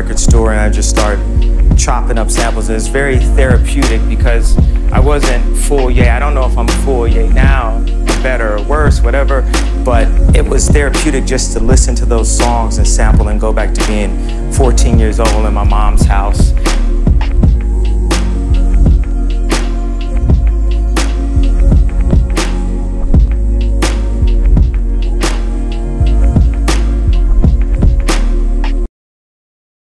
record store and I just start chopping up samples. And it's very therapeutic because I wasn't full yeah I don't know if I'm full yeah now, better or worse, whatever. But it was therapeutic just to listen to those songs and sample and go back to being 14 years old in my mom's house